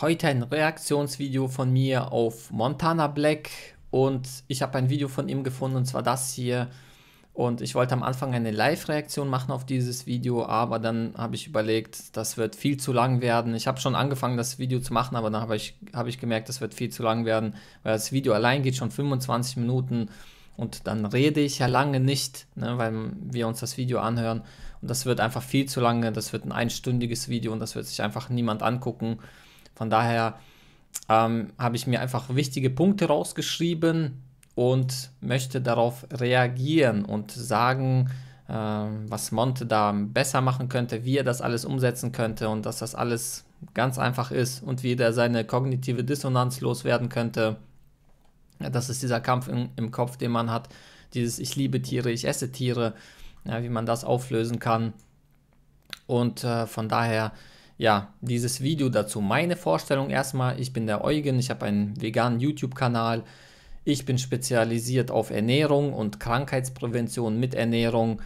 Heute ein Reaktionsvideo von mir auf Montana Black und ich habe ein Video von ihm gefunden und zwar das hier. Und ich wollte am Anfang eine Live-Reaktion machen auf dieses Video, aber dann habe ich überlegt, das wird viel zu lang werden. Ich habe schon angefangen, das Video zu machen, aber dann habe ich, hab ich gemerkt, das wird viel zu lang werden, weil das Video allein geht schon 25 Minuten und dann rede ich ja lange nicht, ne, weil wir uns das Video anhören. Und das wird einfach viel zu lange. Das wird ein einstündiges Video und das wird sich einfach niemand angucken. Von daher ähm, habe ich mir einfach wichtige Punkte rausgeschrieben und möchte darauf reagieren und sagen, äh, was Monte da besser machen könnte, wie er das alles umsetzen könnte und dass das alles ganz einfach ist und wie er seine kognitive Dissonanz loswerden könnte. Ja, das ist dieser Kampf in, im Kopf, den man hat, dieses Ich liebe Tiere, ich esse Tiere, ja, wie man das auflösen kann. Und äh, von daher ja, dieses Video dazu. Meine Vorstellung erstmal, ich bin der Eugen, ich habe einen veganen YouTube-Kanal. Ich bin spezialisiert auf Ernährung und Krankheitsprävention mit Ernährung.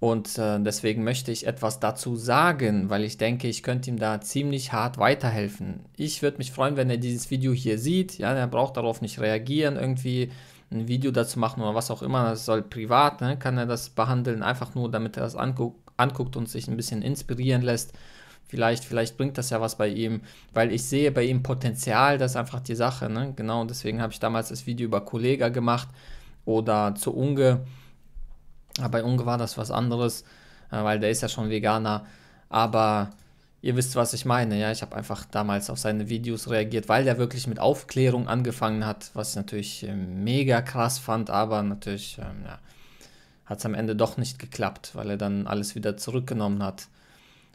Und äh, deswegen möchte ich etwas dazu sagen, weil ich denke, ich könnte ihm da ziemlich hart weiterhelfen. Ich würde mich freuen, wenn er dieses Video hier sieht. Ja, er braucht darauf nicht reagieren, irgendwie ein Video dazu machen oder was auch immer. Das soll privat, ne, kann er das behandeln, einfach nur, damit er das anguckt, anguckt und sich ein bisschen inspirieren lässt. Vielleicht, vielleicht bringt das ja was bei ihm, weil ich sehe bei ihm Potenzial, das ist einfach die Sache. Ne? Genau, deswegen habe ich damals das Video über Kollega gemacht oder zu Unge. Aber bei Unge war das was anderes, äh, weil der ist ja schon Veganer. Aber ihr wisst, was ich meine. Ja, ich habe einfach damals auf seine Videos reagiert, weil der wirklich mit Aufklärung angefangen hat, was ich natürlich äh, mega krass fand, aber natürlich ähm, ja, hat es am Ende doch nicht geklappt, weil er dann alles wieder zurückgenommen hat.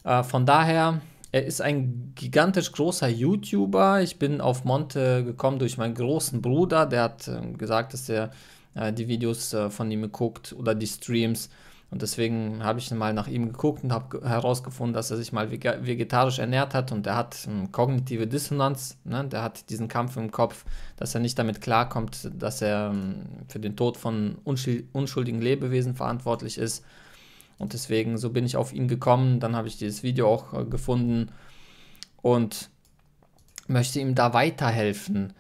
Äh, von daher, er ist ein gigantisch großer YouTuber. Ich bin auf Monte gekommen durch meinen großen Bruder. Der hat äh, gesagt, dass er äh, die Videos äh, von ihm guckt oder die Streams. Und deswegen habe ich mal nach ihm geguckt und habe herausgefunden, dass er sich mal vegetarisch ernährt hat und er hat ähm, kognitive Dissonanz. Ne? Der hat diesen Kampf im Kopf, dass er nicht damit klarkommt, dass er ähm, für den Tod von unschuldigen Lebewesen verantwortlich ist. Und deswegen, so bin ich auf ihn gekommen. Dann habe ich dieses Video auch äh, gefunden und möchte ihm da weiterhelfen.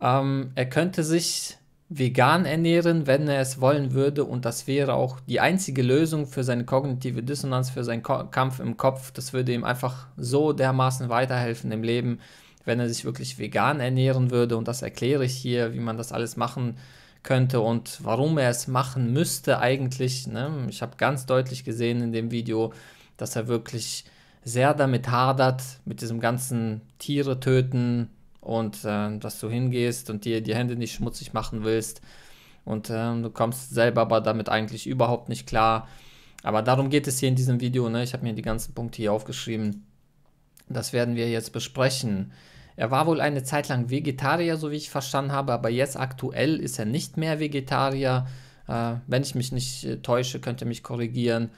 Ähm, er könnte sich vegan ernähren, wenn er es wollen würde. Und das wäre auch die einzige Lösung für seine kognitive Dissonanz, für seinen Ko Kampf im Kopf. Das würde ihm einfach so dermaßen weiterhelfen im Leben, wenn er sich wirklich vegan ernähren würde. Und das erkläre ich hier, wie man das alles machen kann könnte und warum er es machen müsste eigentlich. Ne? Ich habe ganz deutlich gesehen in dem Video, dass er wirklich sehr damit hadert, mit diesem ganzen Tiere töten und äh, dass du hingehst und dir die Hände nicht schmutzig machen willst und äh, du kommst selber aber damit eigentlich überhaupt nicht klar. Aber darum geht es hier in diesem Video. Ne? Ich habe mir die ganzen Punkte hier aufgeschrieben. Das werden wir jetzt besprechen. Er war wohl eine Zeit lang Vegetarier, so wie ich verstanden habe, aber jetzt aktuell ist er nicht mehr Vegetarier. Äh, wenn ich mich nicht äh, täusche, könnt ihr mich korrigieren.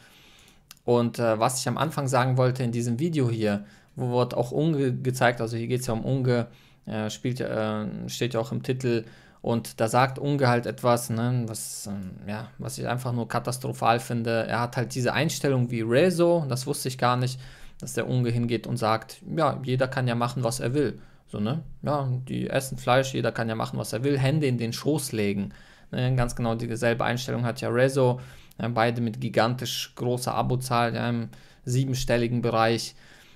Und äh, was ich am Anfang sagen wollte in diesem Video hier, wo wird auch Unge gezeigt, also hier geht es ja um Unge, äh, spielt, äh, steht ja auch im Titel. Und da sagt Unge halt etwas, ne, was, ähm, ja, was ich einfach nur katastrophal finde. Er hat halt diese Einstellung wie Rezo, das wusste ich gar nicht dass der Unge hingeht und sagt, ja, jeder kann ja machen, was er will. So, ne? Ja, die essen Fleisch, jeder kann ja machen, was er will. Hände in den Schoß legen. Ne? Ganz genau dieselbe Einstellung hat ja Rezo. Ja, beide mit gigantisch großer Abozahl, ja, im siebenstelligen Bereich.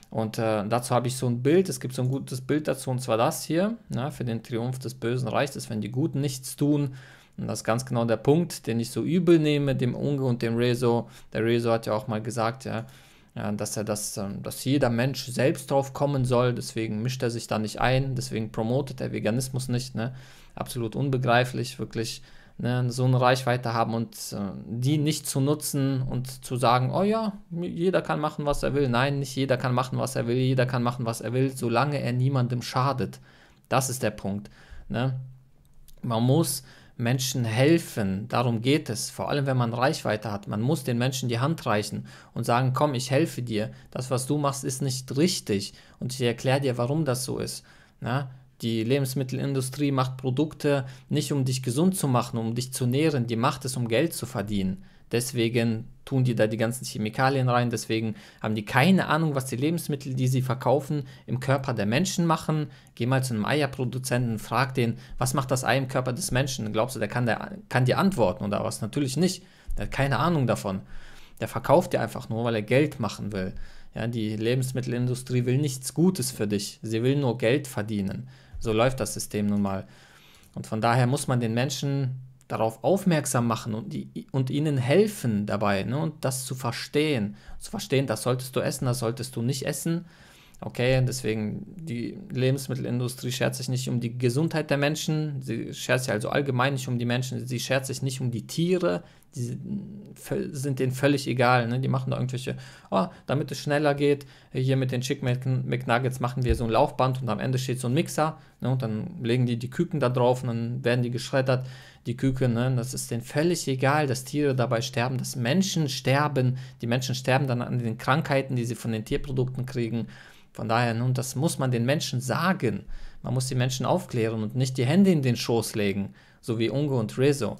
Und äh, dazu habe ich so ein Bild, es gibt so ein gutes Bild dazu, und zwar das hier, ja, für den Triumph des Bösen Reichs, das wenn die Guten nichts tun. Und das ist ganz genau der Punkt, den ich so übel nehme, dem Unge und dem Rezo. Der Rezo hat ja auch mal gesagt, ja, ja, dass er das, ähm, dass jeder Mensch selbst drauf kommen soll, deswegen mischt er sich da nicht ein, deswegen promotet er Veganismus nicht, ne? Absolut unbegreiflich, wirklich ne, so eine Reichweite haben und äh, die nicht zu nutzen und zu sagen, oh ja, jeder kann machen, was er will. Nein, nicht jeder kann machen, was er will, jeder kann machen, was er will, solange er niemandem schadet. Das ist der Punkt. Ne? Man muss Menschen helfen. Darum geht es. Vor allem, wenn man Reichweite hat. Man muss den Menschen die Hand reichen und sagen, komm, ich helfe dir. Das, was du machst, ist nicht richtig. Und ich erkläre dir, warum das so ist. Na? Die Lebensmittelindustrie macht Produkte nicht, um dich gesund zu machen, um dich zu nähren. Die macht es, um Geld zu verdienen. Deswegen tun die da die ganzen Chemikalien rein. Deswegen haben die keine Ahnung, was die Lebensmittel, die sie verkaufen, im Körper der Menschen machen. Geh mal zu einem Eierproduzenten, frag den, was macht das Ei im Körper des Menschen? Glaubst du, der kann, der kann dir antworten oder was? Natürlich nicht. Der hat keine Ahnung davon. Der verkauft dir einfach nur, weil er Geld machen will. Ja, die Lebensmittelindustrie will nichts Gutes für dich. Sie will nur Geld verdienen. So läuft das System nun mal. Und von daher muss man den Menschen darauf aufmerksam machen und, und ihnen helfen dabei ne, und das zu verstehen. Zu verstehen, das solltest du essen, das solltest du nicht essen. Okay, deswegen die Lebensmittelindustrie schert sich nicht um die Gesundheit der Menschen, sie schert sich also allgemein nicht um die Menschen, sie schert sich nicht um die Tiere, die sind denen völlig egal. Ne? Die machen da irgendwelche, oh, damit es schneller geht, hier mit den Chick McNuggets machen wir so ein Laufband und am Ende steht so ein Mixer ne? und dann legen die die Küken da drauf und dann werden die geschreddert, die Küken. Ne? Das ist denen völlig egal, dass Tiere dabei sterben, dass Menschen sterben. Die Menschen sterben dann an den Krankheiten, die sie von den Tierprodukten kriegen. Von daher, nun, das muss man den Menschen sagen. Man muss die Menschen aufklären und nicht die Hände in den Schoß legen, so wie Ungo und Rezo.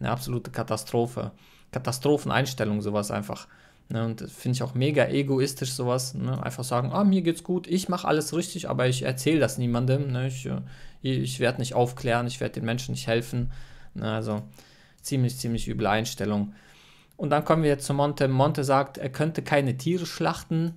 Eine absolute Katastrophe. Katastropheneinstellung, sowas einfach. Ne, und finde ich auch mega egoistisch, sowas. Ne? Einfach sagen, ah, mir geht's gut, ich mache alles richtig, aber ich erzähle das niemandem. Ne? Ich, äh, ich werde nicht aufklären, ich werde den Menschen nicht helfen. Ne? Also ziemlich, ziemlich üble Einstellung. Und dann kommen wir jetzt zu Monte. Monte sagt, er könnte keine Tiere schlachten,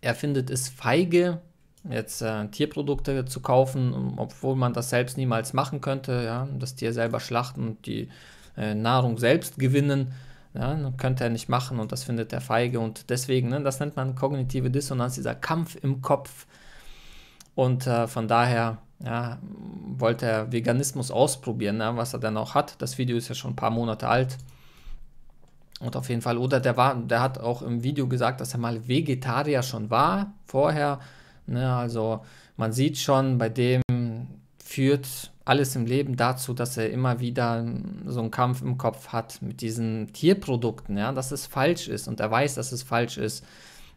er findet es feige, jetzt äh, Tierprodukte zu kaufen, obwohl man das selbst niemals machen könnte, ja, das Tier selber schlachten und die äh, Nahrung selbst gewinnen, ja, könnte er nicht machen und das findet er feige und deswegen, ne, das nennt man kognitive Dissonanz, dieser Kampf im Kopf und äh, von daher ja, wollte er Veganismus ausprobieren, ne, was er dann auch hat. Das Video ist ja schon ein paar Monate alt. Und auf jeden Fall, oder der war, der hat auch im Video gesagt, dass er mal Vegetarier schon war vorher. Ne, also man sieht schon, bei dem führt alles im Leben dazu, dass er immer wieder so einen Kampf im Kopf hat mit diesen Tierprodukten, ja, dass es falsch ist und er weiß, dass es falsch ist.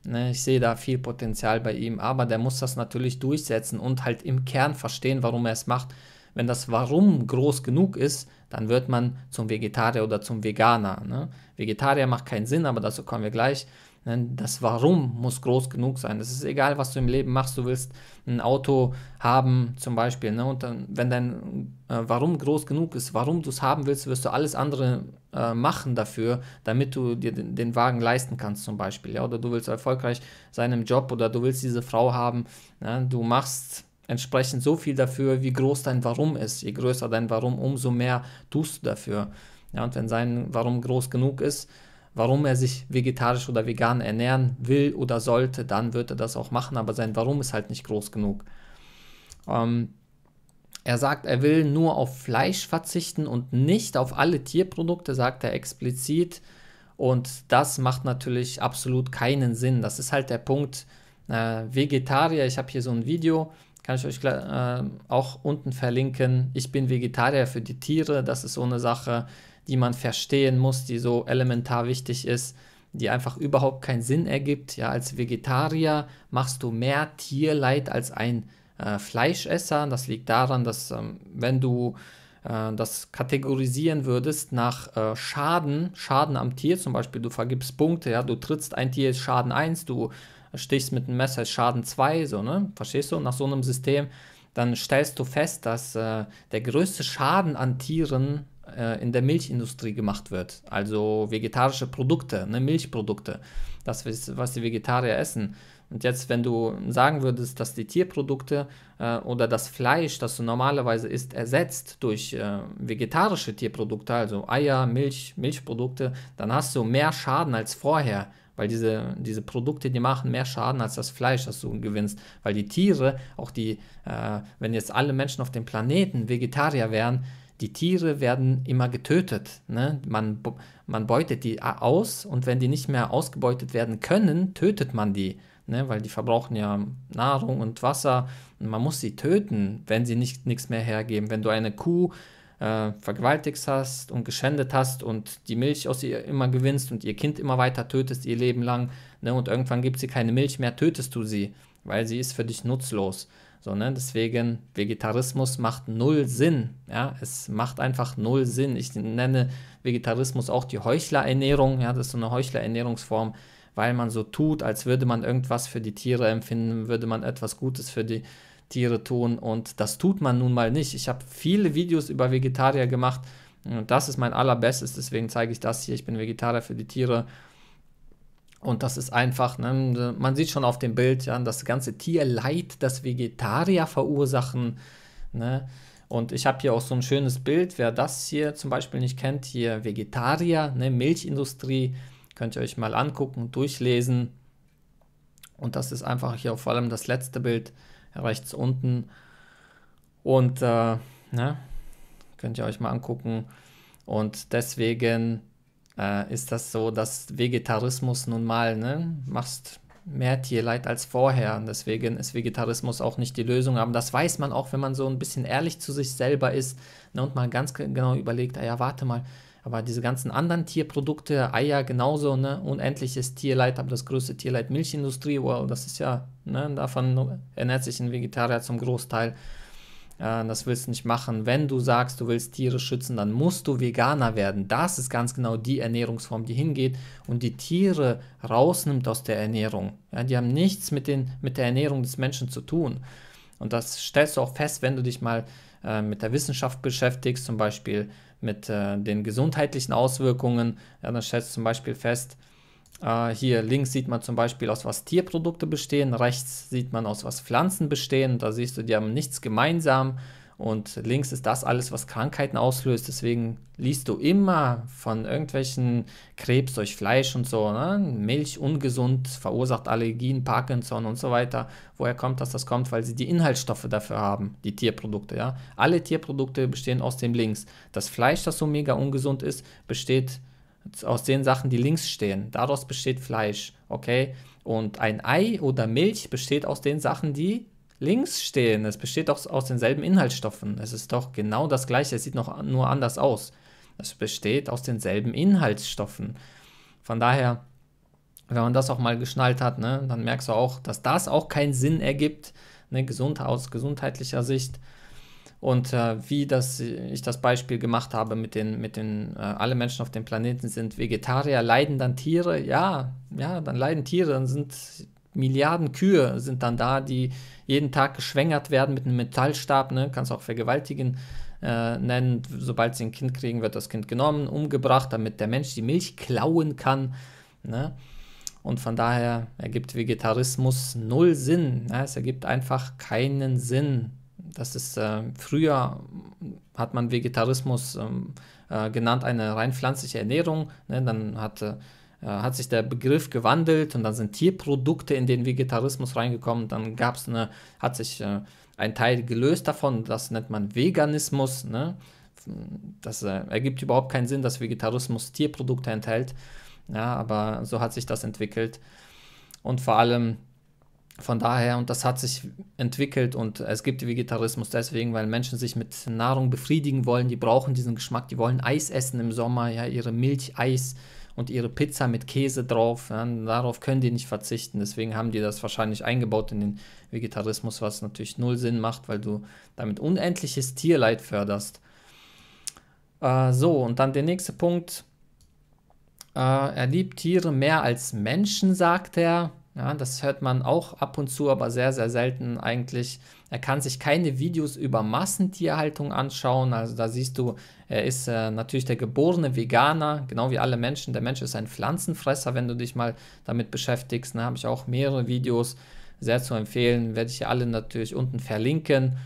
Ne, ich sehe da viel Potenzial bei ihm, aber der muss das natürlich durchsetzen und halt im Kern verstehen, warum er es macht. Wenn das Warum groß genug ist, dann wird man zum Vegetarier oder zum Veganer. Ne? Vegetarier macht keinen Sinn, aber dazu kommen wir gleich. Ne? Das Warum muss groß genug sein. Es ist egal, was du im Leben machst. Du willst ein Auto haben, zum Beispiel. Ne? Und dann, wenn dein äh, Warum groß genug ist, warum du es haben willst, wirst du alles andere äh, machen dafür, damit du dir den, den, Wagen leisten kannst, zum Beispiel. Ja? Oder du willst erfolgreich sein im Job oder du willst diese Frau haben. Ne? Du machst entsprechend so viel dafür, wie groß dein Warum ist. Je größer dein Warum, umso mehr tust du dafür. Ja, und wenn sein Warum groß genug ist, warum er sich vegetarisch oder vegan ernähren will oder sollte, dann wird er das auch machen, aber sein Warum ist halt nicht groß genug. Ähm, er sagt, er will nur auf Fleisch verzichten und nicht auf alle Tierprodukte, sagt er explizit. Und das macht natürlich absolut keinen Sinn. Das ist halt der Punkt. Äh, Vegetarier, ich habe hier so ein Video, kann ich euch äh, auch unten verlinken. Ich bin Vegetarier für die Tiere. Das ist so eine Sache, die man verstehen muss, die so elementar wichtig ist, die einfach überhaupt keinen Sinn ergibt. Ja, als Vegetarier machst du mehr Tierleid als ein äh, Fleischesser. Das liegt daran, dass ähm, wenn du äh, das kategorisieren würdest nach äh, Schaden, Schaden am Tier, zum Beispiel du vergibst Punkte, ja, du trittst ein Tier Schaden 1, du stichst mit einem Messer, ist Schaden 2, so, ne? Verstehst du? Nach so einem System, dann stellst du fest, dass äh, der größte Schaden an Tieren äh, in der Milchindustrie gemacht wird. Also vegetarische Produkte, ne? Milchprodukte. Das ist, was die Vegetarier essen. Und jetzt, wenn du sagen würdest, dass die Tierprodukte äh, oder das Fleisch, das du normalerweise isst, ersetzt durch äh, vegetarische Tierprodukte, also Eier, Milch, Milchprodukte, dann hast du mehr Schaden als vorher. Weil diese, diese Produkte, die machen mehr Schaden als das Fleisch, das du gewinnst. Weil die Tiere, auch die, äh, wenn jetzt alle Menschen auf dem Planeten Vegetarier wären, die Tiere werden immer getötet. Ne? Man, man beutet die aus und wenn die nicht mehr ausgebeutet werden können, tötet man die. Ne? Weil die verbrauchen ja Nahrung und Wasser. Und man muss sie töten, wenn sie nicht nichts mehr hergeben. Wenn du eine Kuh äh, vergewaltigt hast und geschändet hast und die Milch aus ihr immer gewinnst und ihr Kind immer weiter tötest ihr Leben lang ne, und irgendwann gibt sie keine Milch mehr, tötest du sie. weil sie ist für dich nutzlos. So, ne? Deswegen, Vegetarismus macht null Sinn. Ja? Es macht einfach null Sinn. Ich nenne Vegetarismus auch die Heuchlerernährung. Ja? Das ist so eine Heuchlerernährungsform, weil man so tut, als würde man irgendwas für die Tiere empfinden, würde man etwas Gutes für die Tiere tun. Und das tut man nun mal nicht. Ich habe viele Videos über Vegetarier gemacht. Und das ist mein allerbestes. Deswegen zeige ich das hier. Ich bin Vegetarier für die Tiere. Und das ist einfach, ne, man sieht schon auf dem Bild, ja, das ganze Tierleid, das Vegetarier verursachen. Ne? Und ich habe hier auch so ein schönes Bild, wer das hier zum Beispiel nicht kennt, hier Vegetarier, ne, Milchindustrie, könnt ihr euch mal angucken, durchlesen. Und das ist einfach hier vor allem das letzte Bild rechts unten. Und äh, ne, könnt ihr euch mal angucken. Und deswegen äh, ist das so, dass Vegetarismus nun mal, ne, machst mehr Tierleid als vorher. Und deswegen ist Vegetarismus auch nicht die Lösung. Aber das weiß man auch, wenn man so ein bisschen ehrlich zu sich selber ist ne, und mal ganz genau überlegt, ah ja, warte mal, aber diese ganzen anderen Tierprodukte, Eier genauso, ne, unendliches Tierleid, aber das größte Tierleid Milchindustrie, wow, das ist ja, ne, davon ernährt sich ein Vegetarier zum Großteil. Äh, das willst du nicht machen. Wenn du sagst, du willst Tiere schützen, dann musst du Veganer werden. Das ist ganz genau die Ernährungsform, die hingeht und die Tiere rausnimmt aus der Ernährung. Ja, die haben nichts mit, den, mit der Ernährung des Menschen zu tun. Und das stellst du auch fest, wenn du dich mal äh, mit der Wissenschaft beschäftigst, zum Beispiel mit äh, den gesundheitlichen Auswirkungen. Ja, dann stellst du zum Beispiel fest, äh, hier links sieht man zum Beispiel, aus was Tierprodukte bestehen, rechts sieht man, aus was Pflanzen bestehen. Da siehst du, die haben nichts gemeinsam. Und links ist das alles, was Krankheiten auslöst. Deswegen liest du immer von irgendwelchen Krebs durch Fleisch und so. Ne? Milch ungesund, verursacht Allergien, Parkinson und so weiter. Woher kommt das? Das kommt, weil sie die Inhaltsstoffe dafür haben, die Tierprodukte. Ja? Alle Tierprodukte bestehen aus dem links. Das Fleisch, das so mega ungesund ist, besteht aus den Sachen, die links stehen. Daraus besteht Fleisch, okay? Und ein Ei oder Milch besteht aus den Sachen, die links stehen. Es besteht auch aus denselben Inhaltsstoffen. Es ist doch genau das gleiche, es sieht noch nur anders aus. Es besteht aus denselben Inhaltsstoffen. Von daher, wenn man das auch mal geschnallt hat, ne, dann merkst du auch, dass das auch keinen Sinn ergibt, ne, gesund, aus gesundheitlicher Sicht. Und äh, wie das, ich das Beispiel gemacht habe mit den, mit den, äh, alle Menschen auf dem Planeten sind Vegetarier, leiden dann Tiere? Ja, ja, dann leiden Tiere, dann sind Milliarden Kühe sind dann da, die jeden Tag geschwängert werden mit einem Metallstab, ne? kannst auch vergewaltigen äh, nennen. Sobald sie ein Kind kriegen, wird das Kind genommen, umgebracht, damit der Mensch die Milch klauen kann. Ne? Und von daher ergibt Vegetarismus null Sinn. Ne? Es ergibt einfach keinen Sinn. Das ist äh, früher hat man Vegetarismus ähm, äh, genannt, eine rein pflanzliche Ernährung. Ne? Dann hatte, äh, hat sich der Begriff gewandelt und dann sind Tierprodukte in den Vegetarismus reingekommen. Dann gab es eine, hat sich äh, ein Teil gelöst davon, das nennt man Veganismus. Ne? Das äh, ergibt überhaupt keinen Sinn, dass Vegetarismus Tierprodukte enthält. Ja, aber so hat sich das entwickelt. Und vor allem von daher, und das hat sich entwickelt und es gibt Vegetarismus deswegen, weil Menschen sich mit Nahrung befriedigen wollen, die brauchen diesen Geschmack, die wollen Eis essen im Sommer, ja, ihre Milch, Eis und ihre Pizza mit Käse drauf, ja, darauf können die nicht verzichten, deswegen haben die das wahrscheinlich eingebaut in den Vegetarismus, was natürlich null Sinn macht, weil du damit unendliches Tierleid förderst. Äh, so, und dann der nächste Punkt, äh, er liebt Tiere mehr als Menschen, sagt er. Ja, das hört man auch ab und zu, aber sehr, sehr selten eigentlich. Er kann sich keine Videos über Massentierhaltung anschauen. Also da siehst du, er ist äh, natürlich der geborene Veganer, genau wie alle Menschen. Der Mensch ist ein Pflanzenfresser, wenn du dich mal damit beschäftigst. Da ne, habe ich auch mehrere Videos sehr zu empfehlen. Werde ich alle natürlich unten verlinken.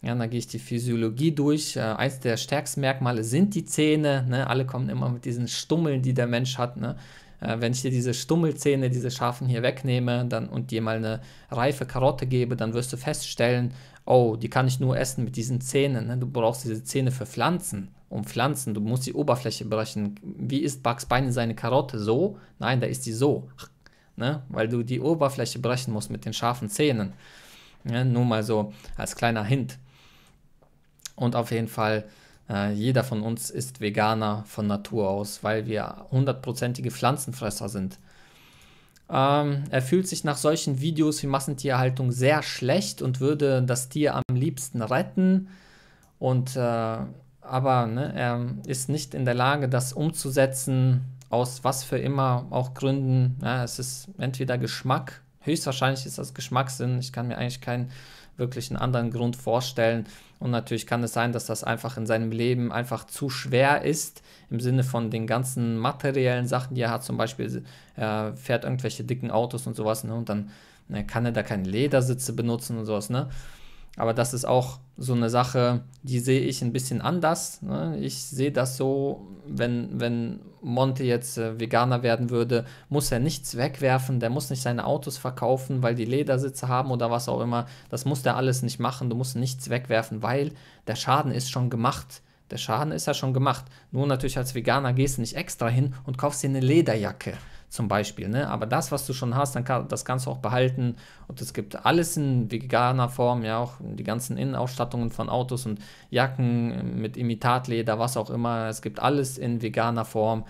Ja, dann gehe ich die Physiologie durch. Äh, eins der stärksten Merkmale sind die Zähne. Ne? Alle kommen immer mit diesen Stummeln, die der Mensch hat. Ne? Äh, wenn ich dir diese Stummelzähne, diese scharfen hier wegnehme dann, und dir mal eine reife Karotte gebe, dann wirst du feststellen, oh, die kann ich nur essen mit diesen Zähnen. Ne? Du brauchst diese Zähne für Pflanzen, um Pflanzen. Du musst die Oberfläche brechen. Wie ist Bugs Bunny seine Karotte? So? Nein, da ist die so. Ne? Weil du die Oberfläche brechen musst mit den scharfen Zähnen. Ja, nur mal so als kleiner Hint. Und auf jeden Fall äh, jeder von uns ist Veganer von Natur aus, weil wir hundertprozentige Pflanzenfresser sind. Ähm, er fühlt sich nach solchen Videos wie Massentierhaltung sehr schlecht und würde das Tier am liebsten retten. Und äh, aber ne, er ist nicht in der Lage, das umzusetzen, aus was für immer auch Gründen. Ja, es ist entweder Geschmack, höchstwahrscheinlich ist das Geschmackssinn. Ich kann mir eigentlich keinen wirklichen anderen Grund vorstellen. Und natürlich kann es sein, dass das einfach in seinem Leben einfach zu schwer ist, im Sinne von den ganzen materiellen Sachen, die er hat. Zum Beispiel, er fährt irgendwelche dicken Autos und sowas, ne? und dann ne, kann er da keine Ledersitze benutzen und sowas, ne? Aber das ist auch so eine Sache, die sehe ich ein bisschen anders. Ne? Ich sehe das so, wenn, wenn Monte jetzt äh, Veganer werden würde, muss er nichts wegwerfen, der muss nicht seine Autos verkaufen, weil die Ledersitze haben oder was auch immer. Das muss der alles nicht machen, du musst nichts wegwerfen, weil der Schaden ist schon gemacht. Der Schaden ist ja schon gemacht. Nur natürlich als Veganer gehst du nicht extra hin und kaufst dir eine Lederjacke zum Beispiel. Ne? Aber das, was du schon hast, dann kann, das kannst du auch behalten. Und es gibt alles in veganer Form, ja auch die ganzen Innenausstattungen von Autos und Jacken mit Imitatleder, was auch immer. Es gibt alles in veganer Form.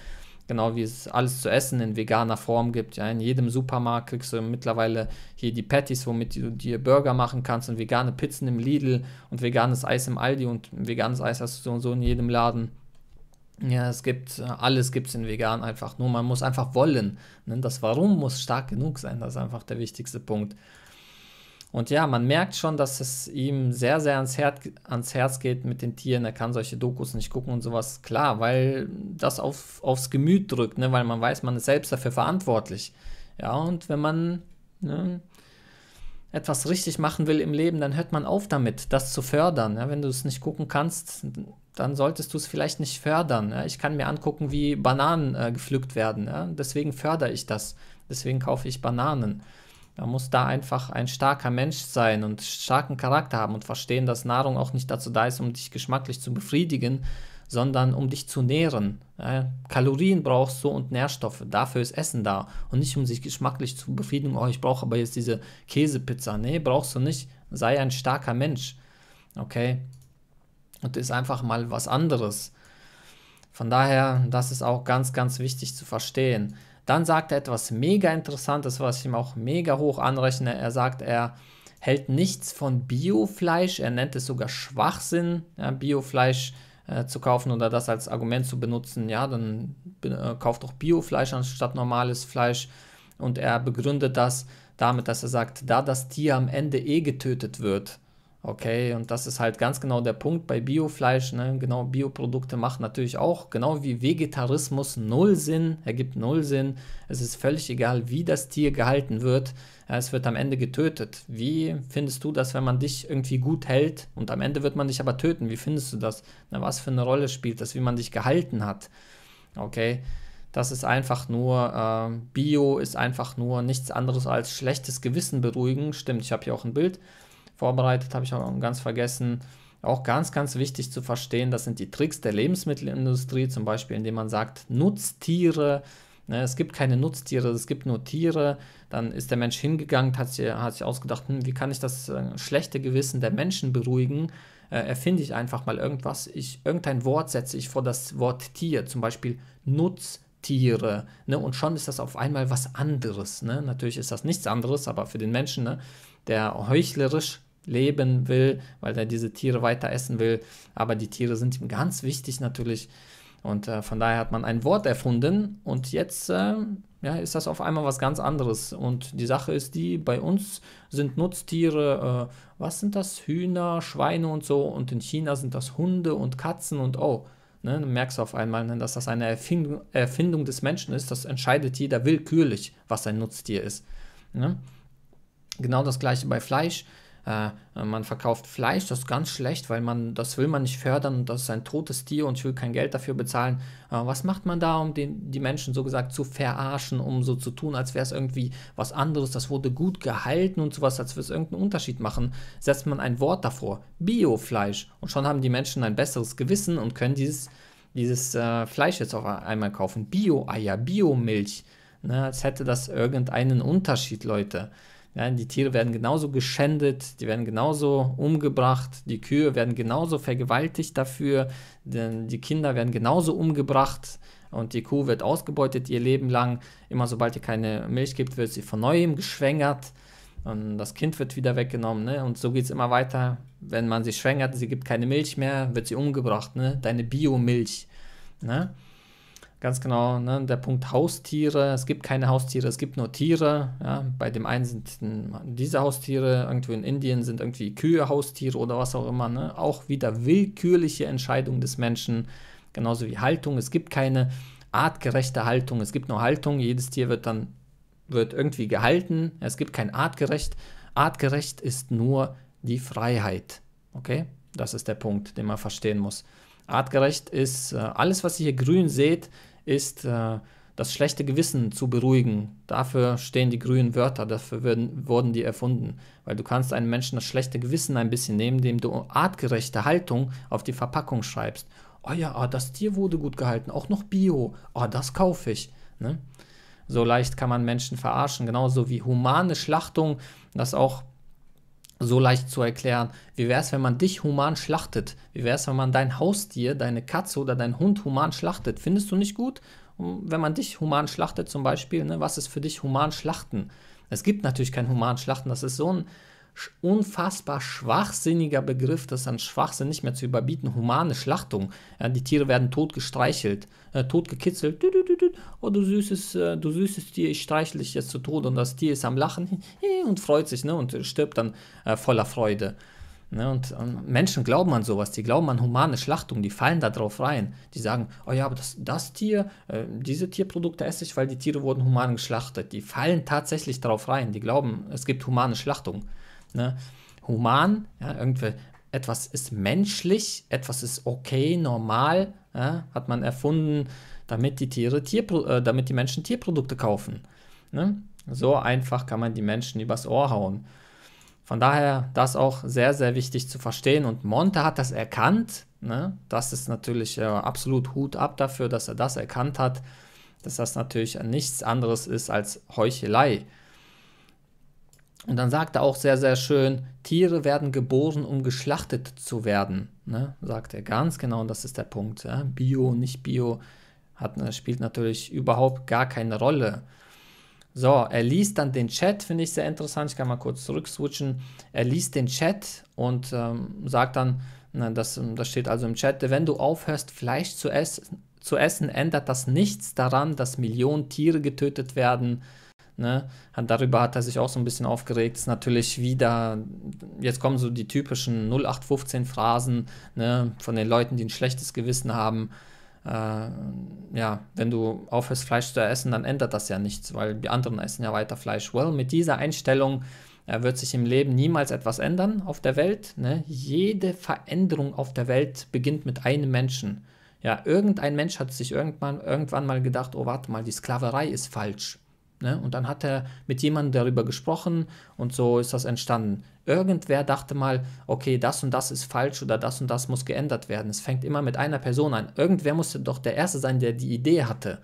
Genau wie es alles zu essen in veganer Form gibt. Ja, in jedem Supermarkt kriegst du mittlerweile hier die Patties, womit du dir Burger machen kannst und vegane Pizzen im Lidl und veganes Eis im Aldi und veganes Eis hast du so und so in jedem Laden. Ja, es gibt, alles gibt es in vegan einfach. Nur man muss einfach wollen. Ne? Das Warum muss stark genug sein. Das ist einfach der wichtigste Punkt. Und ja, man merkt schon, dass es ihm sehr, sehr ans Herz, ans Herz geht mit den Tieren. Er kann solche Dokus nicht gucken und sowas. Klar, weil das auf, aufs Gemüt drückt, ne? weil man weiß, man ist selbst dafür verantwortlich. Ja, und wenn man ne, etwas richtig machen will im Leben, dann hört man auf damit, das zu fördern. Ja? Wenn du es nicht gucken kannst, dann solltest du es vielleicht nicht fördern. Ja? Ich kann mir angucken, wie Bananen äh, gepflückt werden. Ja? Deswegen fördere ich das. Deswegen kaufe ich Bananen. Man muss da einfach ein starker Mensch sein und starken Charakter haben und verstehen, dass Nahrung auch nicht dazu da ist, um dich geschmacklich zu befriedigen, sondern um dich zu nähren. Ja? Kalorien brauchst du und Nährstoffe. Dafür ist Essen da und nicht um sich geschmacklich zu befriedigen. Oh, ich brauche aber jetzt diese Käsepizza. Nee, brauchst du nicht. Sei ein starker Mensch. Okay? Und ist einfach mal was anderes. Von daher, das ist auch ganz, ganz wichtig zu verstehen. Dann sagt er etwas mega Interessantes, was ich ihm auch mega hoch anrechne. Er sagt, er hält nichts von Biofleisch. Er nennt es sogar Schwachsinn, ja, Biofleisch äh, zu kaufen oder das als Argument zu benutzen. Ja, dann äh, kauft doch Biofleisch anstatt normales Fleisch. Und er begründet das damit, dass er sagt, da das Tier am Ende eh getötet wird, Okay, und das ist halt ganz genau der Punkt bei Biofleisch. Ne? Genau, Bioprodukte machen natürlich auch, genau wie Vegetarismus, null Sinn, ergibt null Sinn. Es ist völlig egal, wie das Tier gehalten wird. Es wird am Ende getötet. Wie findest du das, wenn man dich irgendwie gut hält und am Ende wird man dich aber töten? Wie findest du das? Na, was für eine Rolle spielt das, wie man dich gehalten hat? Okay, das ist einfach nur, äh, Bio ist einfach nur nichts anderes als schlechtes Gewissen beruhigen. Stimmt, ich habe hier auch ein Bild vorbereitet, habe ich auch ganz vergessen. Auch ganz, ganz wichtig zu verstehen, das sind die Tricks der Lebensmittelindustrie, zum Beispiel, indem man sagt, Nutztiere, ne, es gibt keine Nutztiere, es gibt nur Tiere. Dann ist der Mensch hingegangen, hat sich, hat sich ausgedacht, hm, wie kann ich das äh, schlechte Gewissen der Menschen beruhigen? Äh, erfinde ich einfach mal irgendwas. Ich, irgendein Wort setze ich vor das Wort Tier, zum Beispiel Nutztiere. Ne? Und schon ist das auf einmal was anderes. Ne? Natürlich ist das nichts anderes, aber für den Menschen, ne? der heuchlerisch leben will, weil er diese Tiere weiter essen will. Aber die Tiere sind ihm ganz wichtig natürlich. Und äh, von daher hat man ein Wort erfunden und jetzt äh, ja, ist das auf einmal was ganz anderes. Und die Sache ist die, bei uns sind Nutztiere, äh, was sind das? Hühner, Schweine und so. Und in China sind das Hunde und Katzen und oh. Ne, du merkst auf einmal, ne, dass das eine Erfindung, Erfindung, des Menschen ist. Das entscheidet jeder willkürlich, was ein Nutztier ist. Ne? Genau das gleiche bei Fleisch. Äh, man verkauft Fleisch, das ist ganz schlecht, weil man, das will man nicht fördern das ist ein totes Tier und ich will kein Geld dafür bezahlen. Äh, was macht man da, um den, die Menschen so gesagt zu verarschen, um so zu tun, als wäre es irgendwie was anderes, das wurde gut gehalten und sowas, als würde es irgendeinen Unterschied machen, setzt man ein Wort davor, Biofleisch und schon haben die Menschen ein besseres Gewissen und können dieses, dieses äh, Fleisch jetzt auf einmal kaufen. Bio-Eier, Biomilch, ne, als hätte das irgendeinen Unterschied, Leute. Ja, die Tiere werden genauso geschändet, die werden genauso umgebracht, die Kühe werden genauso vergewaltigt dafür, denn die Kinder werden genauso umgebracht. und die Kuh wird ausgebeutet ihr Leben lang. Immer sobald ihr keine Milch gibt, wird sie von neuem geschwängert. Und das Kind wird wieder weggenommen, ne? Und so geht es immer weiter. Wenn man sie schwängert, sie gibt keine Milch mehr, wird sie umgebracht, ne? Deine Biomilch, ne? Ganz genau, ne? der Punkt Haustiere. Es gibt keine Haustiere, es gibt nur Tiere. Ja? Bei dem einen sind diese Haustiere, irgendwo in Indien sind irgendwie Kühe Haustiere oder was auch immer. Ne? Auch wieder willkürliche Entscheidung des Menschen, genauso wie Haltung. Es gibt keine artgerechte Haltung, es gibt nur Haltung. Jedes Tier wird dann wird irgendwie gehalten. Es gibt kein artgerecht. Artgerecht ist nur die Freiheit. Okay? Das ist der Punkt, den man verstehen muss. Artgerecht ist äh, alles, was ihr hier grün seht, ist äh, das schlechte Gewissen zu beruhigen. Dafür stehen die grünen Wörter, dafür werden, wurden die erfunden. Weil du kannst einem Menschen das schlechte Gewissen ein bisschen nehmen, indem du artgerechte Haltung auf die Verpackung schreibst. Oh ja, oh, das Tier wurde gut gehalten, auch noch Bio. Oh, das kaufe ich. Ne? So leicht kann man Menschen verarschen, genauso wie humane Schlachtung, das auch so leicht zu erklären. Wie wäre es, wenn man dich human schlachtet? Wie wäre es, wenn man dein Haustier, deine Katze oder dein Hund human schlachtet? Findest du nicht gut? wenn man dich human schlachtet zum Beispiel, ne, was ist für dich human schlachten? Es gibt natürlich kein human schlachten, das ist so ein unfassbar schwachsinniger Begriff, das ist an Schwachsinn nicht mehr zu überbieten. Humane Schlachtung. Ja, die Tiere werden tot gestreichelt, äh, tot gekitzelt. Du, du, du, oh, du süßes, äh, du süßes Tier, ich streichle dich jetzt zu Tode und das Tier ist am Lachen und freut sich ne, und stirbt dann äh, voller Freude. Ne, und ähm, Menschen glauben an sowas, die glauben an humane Schlachtung, die fallen da drauf rein. Die sagen, oh ja, aber das, das Tier, äh, diese Tierprodukte esse ich, weil die Tiere wurden human geschlachtet. Die fallen tatsächlich drauf rein, die glauben, es gibt humane Schlachtung. Ne? Human, ja, irgendwie, etwas ist menschlich, etwas ist okay, normal, ja, hat man erfunden, damit die Tiere Tierpro äh, damit die Menschen Tierprodukte kaufen. Ne? So einfach kann man die Menschen übers Ohr hauen. Von daher das auch sehr, sehr wichtig zu verstehen. Und Monte hat das erkannt. Ne? Das ist natürlich äh, absolut Hut ab dafür, dass er das erkannt hat, dass das natürlich nichts anderes ist als Heuchelei. Und dann sagt er auch sehr, sehr schön, Tiere werden geboren, um geschlachtet zu werden. Ne? Sagt er ganz genau, und das ist der Punkt. Ja? Bio, nicht Bio, hat, ne, spielt natürlich überhaupt gar keine Rolle. So, er liest dann den Chat, finde ich sehr interessant. Ich kann mal kurz zurückswitchen. Er liest den Chat und ähm, sagt dann, na, das, das steht also im Chat, wenn du aufhörst, Fleisch zu, ess zu essen, ändert das nichts daran, dass Millionen Tiere getötet werden Ne? Darüber hat er sich auch so ein bisschen aufgeregt. Ist natürlich wieder, jetzt kommen so die typischen 0815-Phrasen ne, von den Leuten, die ein schlechtes Gewissen haben. Äh, ja, wenn du aufhörst, Fleisch zu essen, dann ändert das ja nichts, weil die anderen essen ja weiter Fleisch. Well, mit dieser Einstellung äh, wird sich im Leben niemals etwas ändern auf der Welt. Ne? Jede Veränderung auf der Welt beginnt mit einem Menschen. Ja, irgendein Mensch hat sich irgendwann, irgendwann mal gedacht, oh warte mal, die Sklaverei ist falsch. Ne? Und dann hat er mit jemandem darüber gesprochen und so ist das entstanden. Irgendwer dachte mal, okay, das und das ist falsch oder das und das muss geändert werden. Es fängt immer mit einer Person an. Irgendwer musste doch der Erste sein, der die Idee hatte,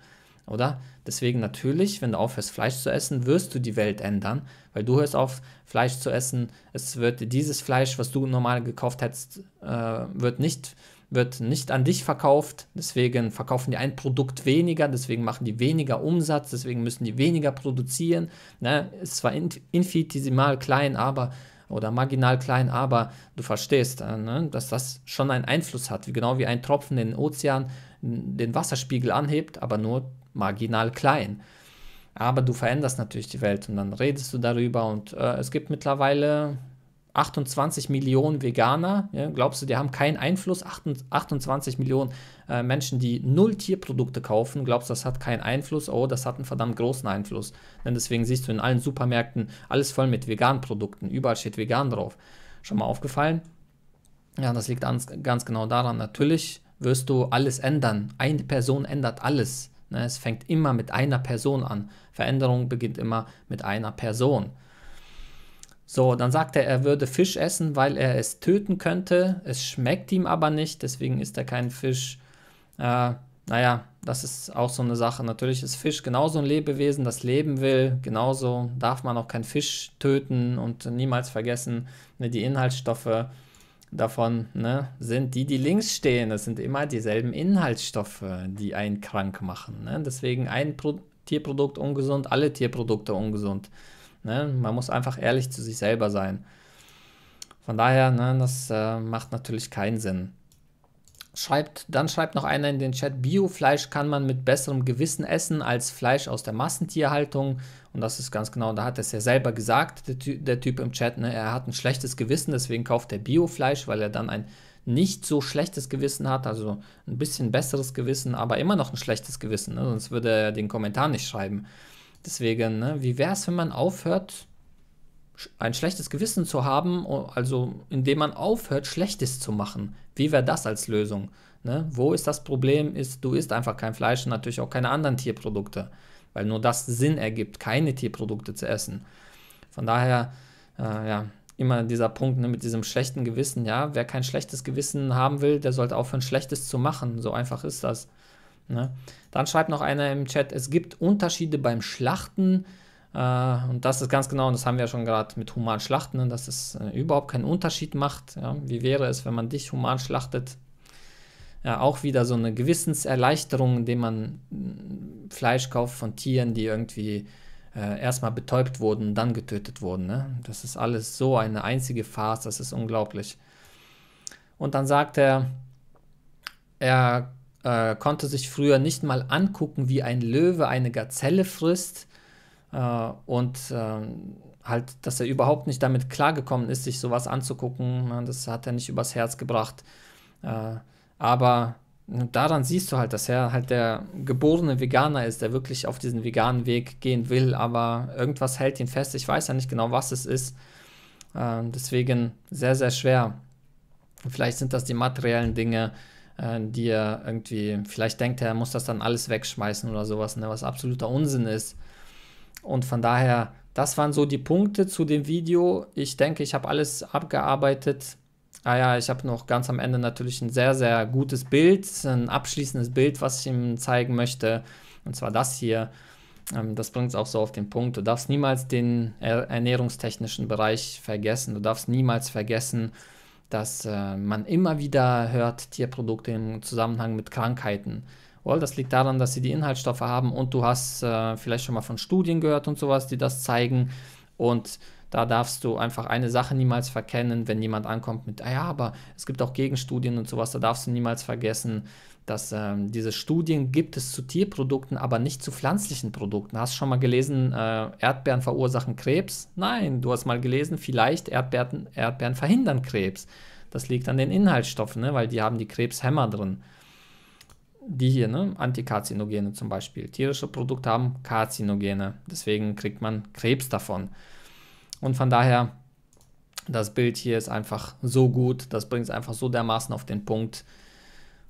oder? Deswegen natürlich, wenn du aufhörst, Fleisch zu essen, wirst du die Welt ändern, weil du hörst auf, Fleisch zu essen. Es wird dieses Fleisch, was du normal gekauft hättest, äh, wird nicht wird nicht an dich verkauft, deswegen verkaufen die ein Produkt weniger, deswegen machen die weniger Umsatz, deswegen müssen die weniger produzieren. Ne? Ist zwar infinitesimal klein, aber oder marginal klein, aber du verstehst, äh, ne? dass das schon einen Einfluss hat, wie genau wie ein Tropfen in den Ozean den Wasserspiegel anhebt, aber nur marginal klein. Aber du veränderst natürlich die Welt und dann redest du darüber und äh, es gibt mittlerweile 28 Millionen Veganer, ja, glaubst du, die haben keinen Einfluss? 28 Millionen äh, Menschen, die null Tierprodukte kaufen, glaubst du, das hat keinen Einfluss? Oh, das hat einen verdammt großen Einfluss. Denn deswegen siehst du in allen Supermärkten alles voll mit veganen Produkten. Überall steht vegan drauf. Schon mal aufgefallen? Ja, das liegt ganz, ganz genau daran. Natürlich wirst du alles ändern. Eine Person ändert alles. Ne? Es fängt immer mit einer Person an. Veränderung beginnt immer mit einer Person. So, dann sagt er, er würde Fisch essen, weil er es töten könnte. Es schmeckt ihm aber nicht, deswegen isst er keinen Fisch. Äh, naja, das ist auch so eine Sache. Natürlich ist Fisch genauso ein Lebewesen, das leben will. Genauso darf man auch keinen Fisch töten und niemals vergessen, ne, die Inhaltsstoffe davon ne, sind die, die links stehen. Das sind immer dieselben Inhaltsstoffe, die einen krank machen. Ne? Deswegen ein Pro Tierprodukt ungesund, alle Tierprodukte ungesund. Ne? Man muss einfach ehrlich zu sich selber sein. Von daher, ne, das äh, macht natürlich keinen Sinn. Schreibt, dann schreibt noch einer in den Chat, Biofleisch kann man mit besserem Gewissen essen als Fleisch aus der Massentierhaltung. Und das ist ganz genau, da hat es ja selber gesagt, der, der Typ im Chat, ne, er hat ein schlechtes Gewissen, deswegen kauft er Biofleisch, weil er dann ein nicht so schlechtes Gewissen hat, also ein bisschen besseres Gewissen, aber immer noch ein schlechtes Gewissen, ne, sonst würde er den Kommentar nicht schreiben. Deswegen, ne, wie wäre es, wenn man aufhört, ein schlechtes Gewissen zu haben, also indem man aufhört, Schlechtes zu machen. Wie wäre das als Lösung? Ne? Wo ist das Problem? Ist, du isst einfach kein Fleisch und natürlich auch keine anderen Tierprodukte, weil nur das Sinn ergibt, keine Tierprodukte zu essen. Von daher, äh, ja, immer dieser Punkt ne, mit diesem schlechten Gewissen. Ja, wer kein schlechtes Gewissen haben will, der sollte aufhören, Schlechtes zu machen. So einfach ist das. Ne? Dann schreibt noch einer im Chat, es gibt Unterschiede beim Schlachten äh, und das ist ganz genau, und das haben wir ja schon gerade mit human Schlachten, ne, dass es äh, überhaupt keinen Unterschied macht. Ja? Wie wäre es, wenn man dich human schlachtet? Ja, auch wieder so eine Gewissenserleichterung, indem man mm, Fleisch kauft von Tieren, die irgendwie äh, erstmal betäubt wurden dann getötet wurden. Ne? Das ist alles so eine einzige Farce, das ist unglaublich. Und dann sagt er, er äh, konnte sich früher nicht mal angucken, wie ein Löwe eine Gazelle frisst äh, und ähm, halt, dass er überhaupt nicht damit klargekommen ist, sich sowas anzugucken. Ne, das hat er nicht übers Herz gebracht. Äh, aber daran siehst du halt, dass er halt der geborene Veganer ist, der wirklich auf diesen veganen Weg gehen will, aber irgendwas hält ihn fest. Ich weiß ja nicht genau, was es ist. Äh, deswegen sehr, sehr schwer. Vielleicht sind das die materiellen Dinge, die er irgendwie, vielleicht denkt er, er muss das dann alles wegschmeißen oder sowas, ne, was absoluter Unsinn ist. Und von daher, das waren so die Punkte zu dem Video. Ich denke, ich habe alles abgearbeitet. Ah ja, ich habe noch ganz am Ende natürlich ein sehr, sehr gutes Bild, ein abschließendes Bild, was ich ihm zeigen möchte. Und zwar das hier. Ähm, das bringt es auch so auf den Punkt. Du darfst niemals den ernährungstechnischen Bereich vergessen. Du darfst niemals vergessen, dass äh, man immer wieder hört, Tierprodukte im Zusammenhang mit Krankheiten. Well, das liegt daran, dass sie die Inhaltsstoffe haben und du hast äh, vielleicht schon mal von Studien gehört und sowas, die das zeigen. Und da darfst du einfach eine Sache niemals verkennen, wenn jemand ankommt mit, ah ja, aber es gibt auch Gegenstudien und sowas, da darfst du niemals vergessen, dass ähm, diese Studien gibt es zu Tierprodukten, aber nicht zu pflanzlichen Produkten. Hast du schon mal gelesen, äh, Erdbeeren verursachen Krebs? Nein, du hast mal gelesen, vielleicht Erdbeeren, Erdbeeren verhindern Krebs. Das liegt an den Inhaltsstoffen, ne? weil die haben die Krebshämmer drin die hier, ne, Antikarzinogen zum Beispiel. Tierische Produkte haben Karzinogene, deswegen kriegt man Krebs davon. Und von daher, das Bild hier ist einfach so gut, das bringt es einfach so dermaßen auf den Punkt.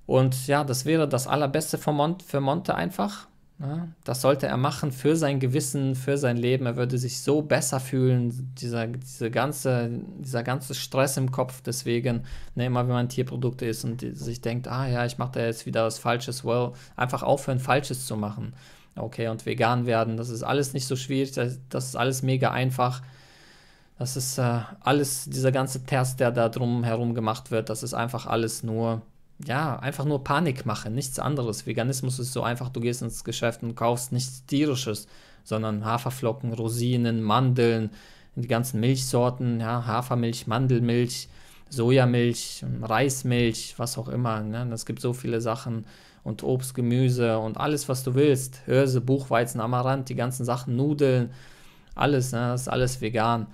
Und ja, das wäre das Allerbeste für, Mont für Monte einfach. Ja, das sollte er machen für sein Gewissen, für sein Leben. Er würde sich so besser fühlen, dieser, diese ganze, dieser ganze Stress im Kopf. Deswegen, ne, immer wenn man Tierprodukte isst und sich denkt, ah ja, ich mache da jetzt wieder was Falsches, well, einfach aufhören, Falsches zu machen. Okay, und vegan werden, das ist alles nicht so schwierig, das, das ist alles mega einfach. Das ist äh, alles, dieser ganze Test, der da drum herum gemacht wird, das ist einfach alles nur ja, einfach nur Panik machen, nichts anderes. Veganismus ist so einfach, du gehst ins Geschäft und kaufst nichts tierisches, sondern Haferflocken, Rosinen, Mandeln, die ganzen Milchsorten, ja, Hafermilch, Mandelmilch, Sojamilch, Reismilch, was auch immer. Ne? Es gibt so viele Sachen und Obst, Gemüse und alles, was du willst. Hirse, Buchweizen, Amaranth, die ganzen Sachen, Nudeln, alles, ne? das ist alles vegan.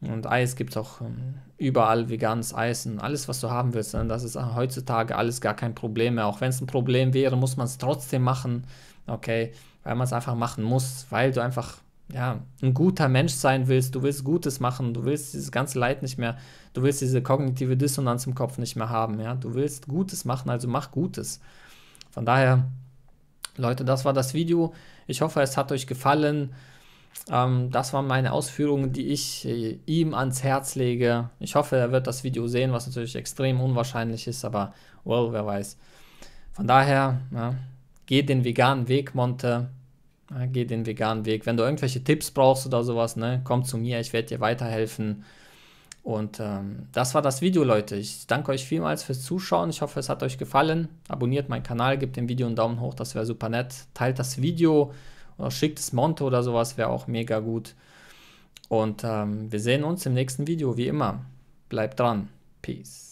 Und Eis gibt es auch ähm, überall veganes Eis und alles, was du haben willst. Ne? Das ist heutzutage alles gar kein Problem mehr. Auch wenn es ein Problem wäre, muss man es trotzdem machen. Okay, weil man es einfach machen muss, weil du einfach ja, ein guter Mensch sein willst. Du willst Gutes machen. Du willst dieses ganze Leid nicht mehr. Du willst diese kognitive Dissonanz im Kopf nicht mehr haben. Ja, du willst Gutes machen, also mach Gutes. Von daher, Leute, das war das Video. Ich hoffe, es hat euch gefallen. Ähm, das waren meine Ausführungen, die ich äh, ihm ans Herz lege. Ich hoffe, er wird das Video sehen, was natürlich extrem unwahrscheinlich ist, aber well, wer weiß. Von daher, ja, geh den veganen Weg, Monte. Ja, geh den veganen Weg. Wenn du irgendwelche Tipps brauchst oder sowas, ne, komm zu mir, ich werde dir weiterhelfen. Und ähm, das war das Video, Leute. Ich danke euch vielmals fürs Zuschauen. Ich hoffe, es hat euch gefallen. Abonniert meinen Kanal, gebt dem Video einen Daumen hoch, das wäre super nett. Teilt das Video oder schickt es Monte oder sowas, wäre auch mega gut. Und ähm, wir sehen uns im nächsten Video, wie immer. Bleibt dran. Peace.